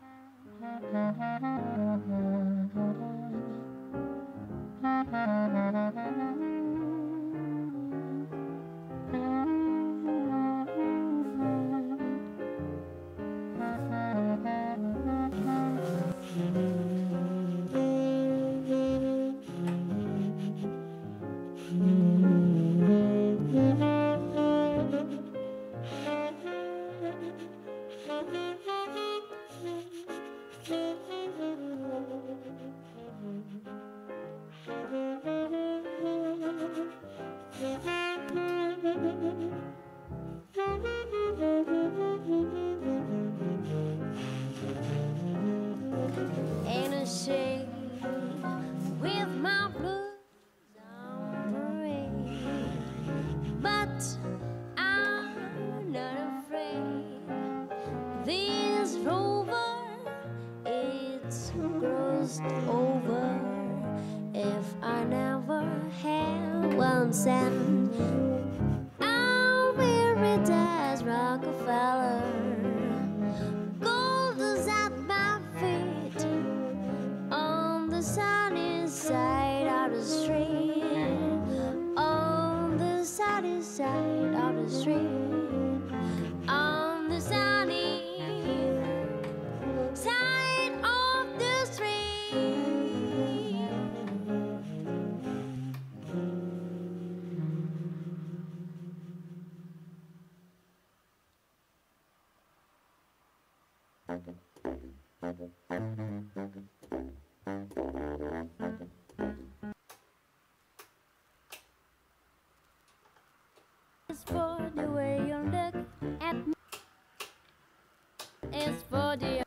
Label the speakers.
Speaker 1: Mm-hmm. Just over if I never had one cent. I'll be rich as Rockefeller. Gold is at my feet on the sunny side of the street. On the sunny side of the street. It's for the way you look at me. It's for the